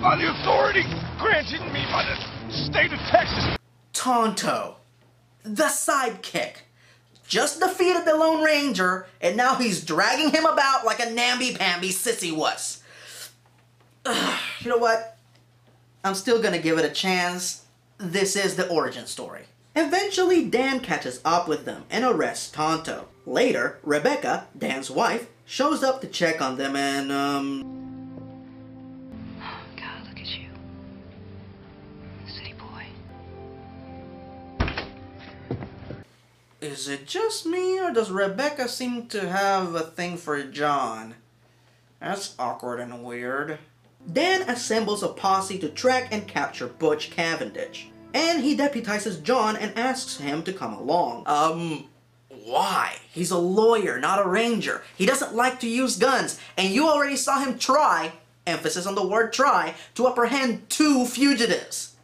By the authority granted me by the state of Texas. Tonto, the sidekick, just defeated the Lone Ranger, and now he's dragging him about like a namby-pamby sissy wuss. Ugh, you know what? I'm still gonna give it a chance. This is the origin story. Eventually, Dan catches up with them and arrests Tonto. Later, Rebecca, Dan's wife, shows up to check on them and, um... Is it just me, or does Rebecca seem to have a thing for John? That's awkward and weird. Dan assembles a posse to track and capture Butch Cavendish. And he deputizes John and asks him to come along. Um, why? He's a lawyer, not a ranger. He doesn't like to use guns, and you already saw him try, emphasis on the word try, to apprehend two fugitives.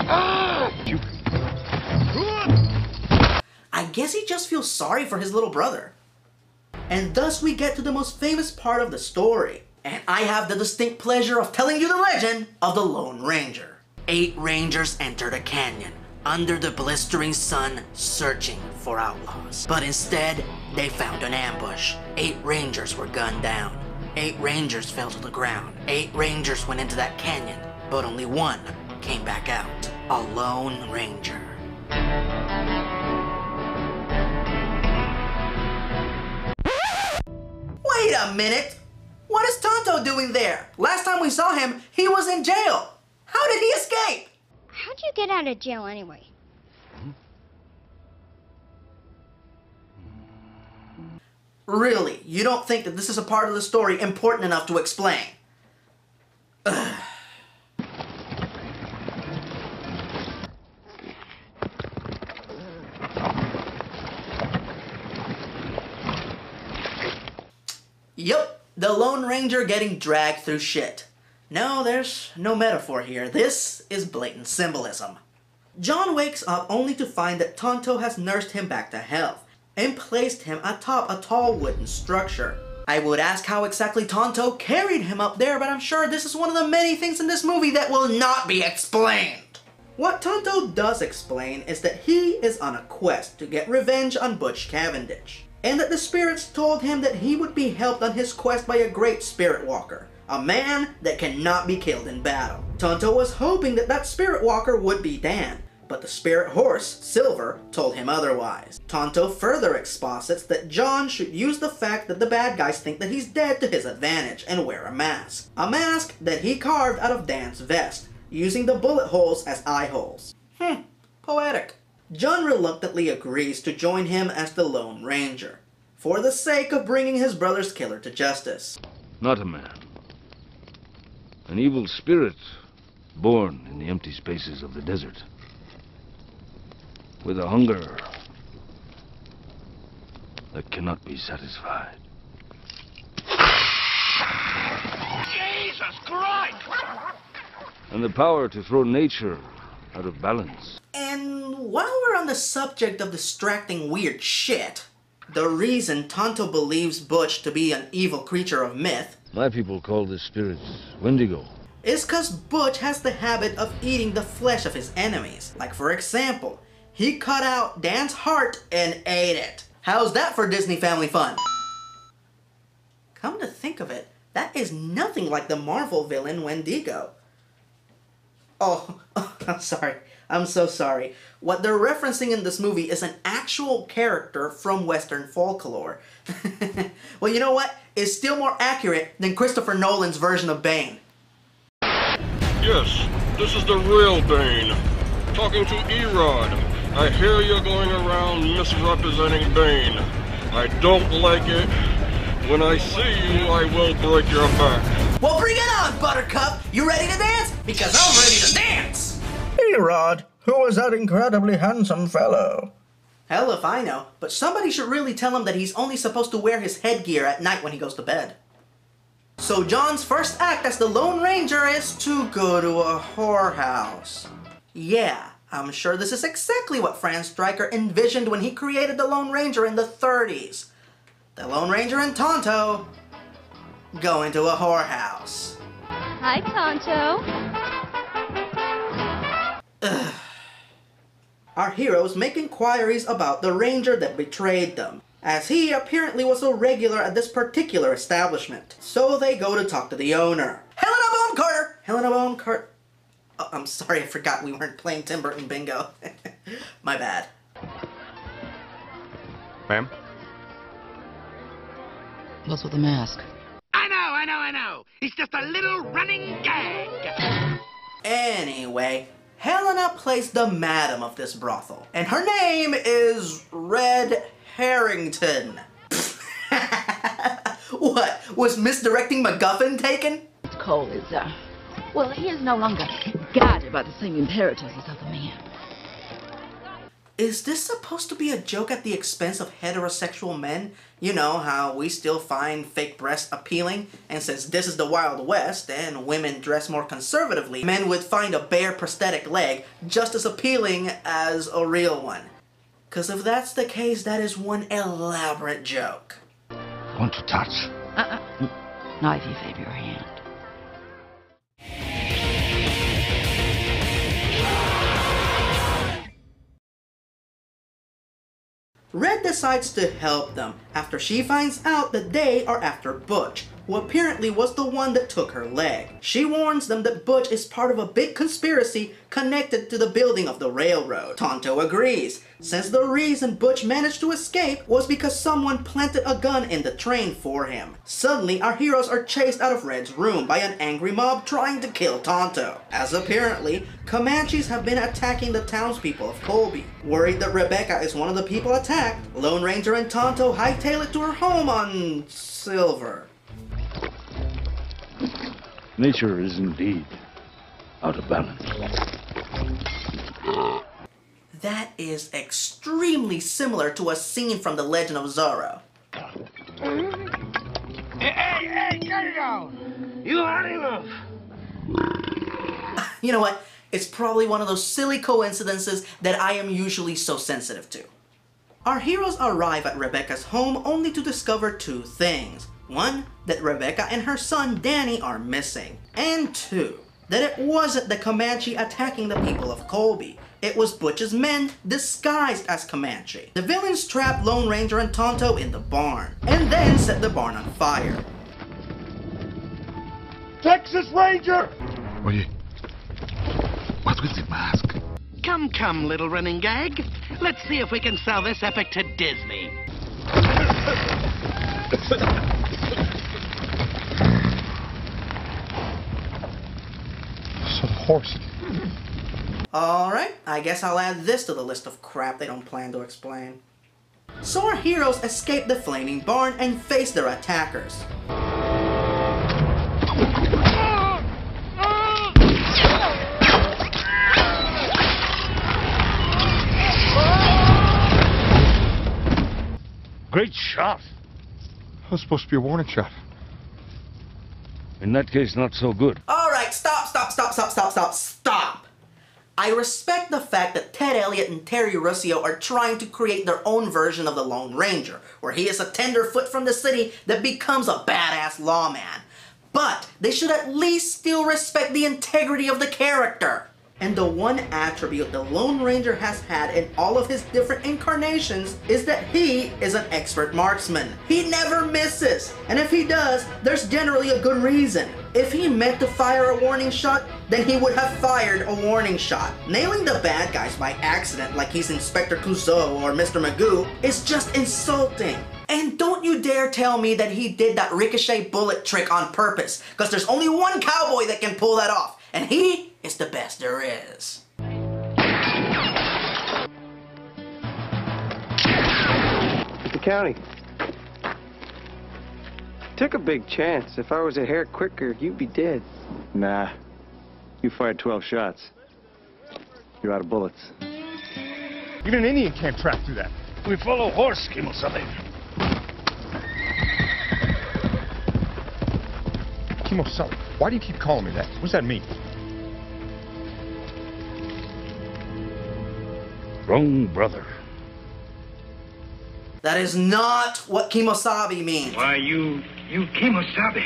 You. Guess he just feels sorry for his little brother. And thus we get to the most famous part of the story. And I have the distinct pleasure of telling you the legend of the Lone Ranger. Eight rangers entered a canyon under the blistering sun searching for outlaws. But instead, they found an ambush. Eight rangers were gunned down. Eight rangers fell to the ground. Eight rangers went into that canyon, but only one came back out. A Lone Ranger. Wait a minute! What is Tonto doing there? Last time we saw him, he was in jail. How did he escape? How'd you get out of jail anyway? Really, you don't think that this is a part of the story important enough to explain? Ugh. Yup, the Lone Ranger getting dragged through shit. No, there's no metaphor here. This is blatant symbolism. John wakes up only to find that Tonto has nursed him back to health and placed him atop a tall wooden structure. I would ask how exactly Tonto carried him up there, but I'm sure this is one of the many things in this movie that will not be explained. What Tonto does explain is that he is on a quest to get revenge on Butch Cavendish, and that the spirits told him that he would be helped on his quest by a great spirit walker, a man that cannot be killed in battle. Tonto was hoping that that spirit walker would be Dan, but the spirit horse, Silver, told him otherwise. Tonto further exposits that John should use the fact that the bad guys think that he's dead to his advantage and wear a mask. A mask that he carved out of Dan's vest, using the bullet holes as eye holes. Hmm, poetic. John reluctantly agrees to join him as the Lone Ranger, for the sake of bringing his brother's killer to justice. Not a man. An evil spirit born in the empty spaces of the desert. With a hunger that cannot be satisfied. Jesus Christ! And the power to throw nature out of balance. While we're on the subject of distracting weird shit, the reason Tonto believes Butch to be an evil creature of myth My people call this spirits Wendigo. is cause Butch has the habit of eating the flesh of his enemies. Like for example, he cut out Dan's heart and ate it. How's that for Disney family fun? Come to think of it, that is nothing like the Marvel villain Wendigo. Oh, I'm sorry. I'm so sorry. What they're referencing in this movie is an actual character from Western folklore. well, you know what? It's still more accurate than Christopher Nolan's version of Bane. Yes, this is the real Bane. Talking to Erod. I hear you're going around misrepresenting Bane. I don't like it. When I see you, I will break your back. Well, bring it on, Buttercup! You ready to dance? Because I'm ready to dance! Erod, who is that incredibly handsome fellow? Hell if I know, but somebody should really tell him that he's only supposed to wear his headgear at night when he goes to bed. So John's first act as the Lone Ranger is to go to a whorehouse. Yeah, I'm sure this is exactly what Fran Striker envisioned when he created the Lone Ranger in the 30s. The Lone Ranger and Tonto go into a whorehouse. Hi, Tonto. Our heroes make inquiries about the ranger that betrayed them, as he apparently was a regular at this particular establishment. So they go to talk to the owner. Helena Bonham Carter! Helena Bonham Carter. Oh, I'm sorry, I forgot we weren't playing Tim Burton Bingo. My bad. Ma'am? What's with the mask? I know, I know, I know. It's just a little running gag. Anyway, Helena plays the madam of this brothel, and her name is Red Harrington. what? Was misdirecting MacGuffin taken? Cole is, uh, well, he is no longer guided by the same imperatives as other men. Is this supposed to be a joke at the expense of heterosexual men? You know, how we still find fake breasts appealing, and since this is the Wild West and women dress more conservatively, men would find a bare prosthetic leg just as appealing as a real one. Cause if that's the case, that is one elaborate joke. Want to touch? Uh-uh. Not if you favor your hand. Red decides to help them after she finds out that they are after Butch, who apparently was the one that took her leg. She warns them that Butch is part of a big conspiracy connected to the building of the railroad. Tonto agrees, since the reason Butch managed to escape was because someone planted a gun in the train for him. Suddenly, our heroes are chased out of Red's room by an angry mob trying to kill Tonto, as apparently, Comanches have been attacking the townspeople of Colby. Worried that Rebecca is one of the people attacked, Lone Ranger and Tonto hightail it to her home on Silver. Nature is indeed out of balance. That is extremely similar to a scene from The Legend of Zorro. Hey, hey, get it out. You had enough. You know what? It's probably one of those silly coincidences that I am usually so sensitive to. Our heroes arrive at Rebecca's home only to discover two things. One, that Rebecca and her son Danny are missing. And two, that it wasn't the Comanche attacking the people of Colby. It was Butch's men disguised as Comanche. The villains trap Lone Ranger and Tonto in the barn, and then set the barn on fire. Texas Ranger! Oye, what's with the mask? Come, come, little running gag. Let's see if we can sell this epic to Disney. So the horse. Alright, I guess I'll add this to the list of crap they don't plan to explain. So our heroes escape the flaming barn and face their attackers. Great shot. That was supposed to be a warning shot. In that case, not so good. Alright, stop, stop, stop, stop, stop, stop, stop! I respect the fact that Ted Elliott and Terry Rossio are trying to create their own version of the Lone Ranger, where he is a tenderfoot from the city that becomes a badass lawman. But they should at least still respect the integrity of the character. And the one attribute the Lone Ranger has had in all of his different incarnations is that he is an expert marksman. He never misses, and if he does, there's generally a good reason. If he meant to fire a warning shot, then he would have fired a warning shot. Nailing the bad guys by accident like he's Inspector Clouseau or Mr. Magoo is just insulting. And don't you dare tell me that he did that ricochet bullet trick on purpose, because there's only one cowboy that can pull that off, and he is the best there is. Mr. County. Took a big chance. If I was a hair quicker, you'd be dead. Nah. You fired 12 shots. You're out of bullets. Even an Indian can't track through that. We follow horse, Kimosabe. Kimosabe. Why do you keep calling me that? What does that mean? Wrong brother. That is not what Kimosabi means. Why, you, you Kimosabi.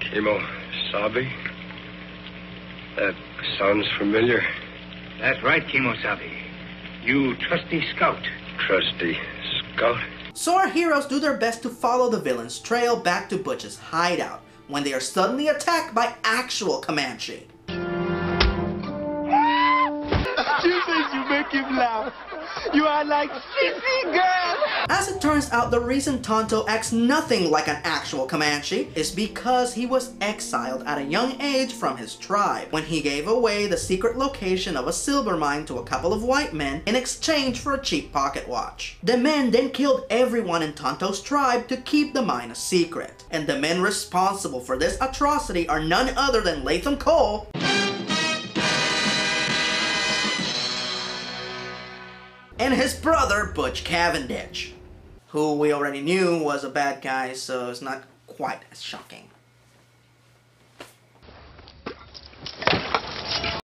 Kimosabi? That sounds familiar. That's right, Kimosabi. You trusty scout. Trusty scout? So our heroes do their best to follow the villain's trail back to Butch's hideout when they are suddenly attacked by actual Comanche. Make him laugh. You are like sissy girl. As it turns out, the reason Tonto acts nothing like an actual Comanche is because he was exiled at a young age from his tribe when he gave away the secret location of a silver mine to a couple of white men in exchange for a cheap pocket watch. The men then killed everyone in Tonto's tribe to keep the mine a secret. And the men responsible for this atrocity are none other than Latham Cole and his brother Butch Cavendish, who we already knew was a bad guy, so it's not quite as shocking.